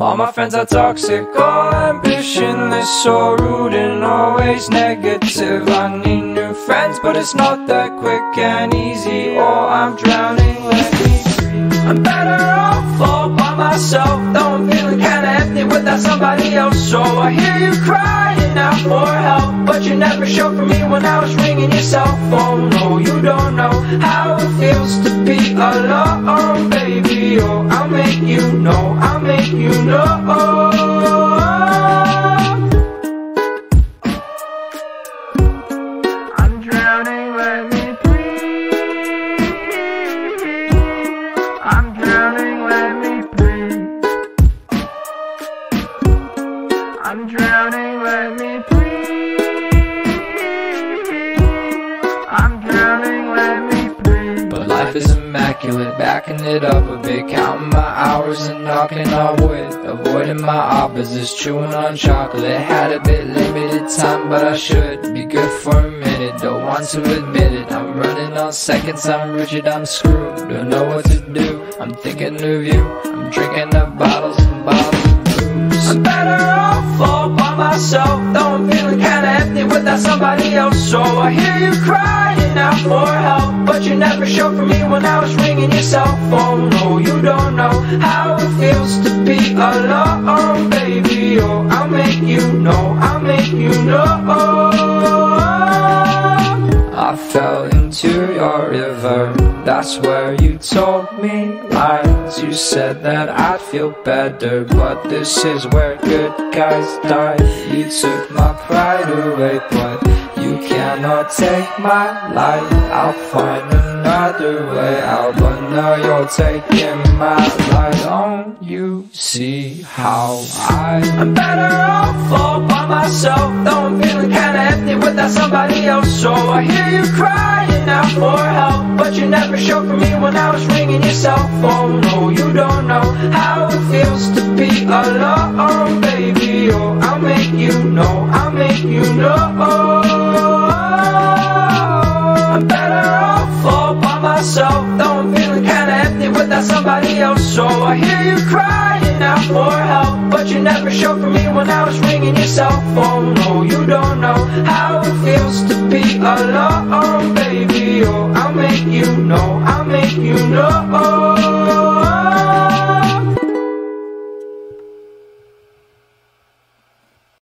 All my friends are toxic, all ambitionless, so rude and always negative. I need new friends, but it's not that quick and easy. Oh, I'm drowning, breathe. I'm better off all by myself, though I'm feeling kinda empty without somebody else. So I hear you crying out for help, but you never showed for me when I was ringing your cell phone. No, you don't know how it feels to be alone, drowning, let me. I'm drowning, let me. I'm drowning, let me. Life is immaculate, backing it up a bit, counting my hours and knocking on wood. Avoiding my opposites, chewing on chocolate. Had a bit limited time, but I should be good for a minute. Don't want to admit it. I'm running on seconds, I'm rigid, I'm screwed. Don't know what to do. I'm thinking of you. I'm drinking up bottles and bottles of booze. I'm better off all by myself, though I'm feeling kinda empty without somebody else. So I hear you crying out for help, but you never showed for me when I was ringing your cell phone. No, you don't know how it feels to be alone, baby. Oh, I'll make you know, I'll make you know. River. That's where you told me lies. You said that I'd feel better, but this is where good guys die. You took my pride away, but you cannot take my life. I'll find another way out, but now you're taking my life. Don't you see how I? I'm better off all by myself, though I'm feeling kinda empty without somebody else. So I hear you crying out for help, but you never showed for me when I was ringing your cell phone. No, you don't know how it feels to be alone, baby. Oh, I'll make you know, I'll make you know. Without somebody else. So I hear you crying out for help, but you never showed for me when I was ringing your cell phone. No, you don't know how it feels to be alone, baby. Oh, I'll make you know, I'll make you know.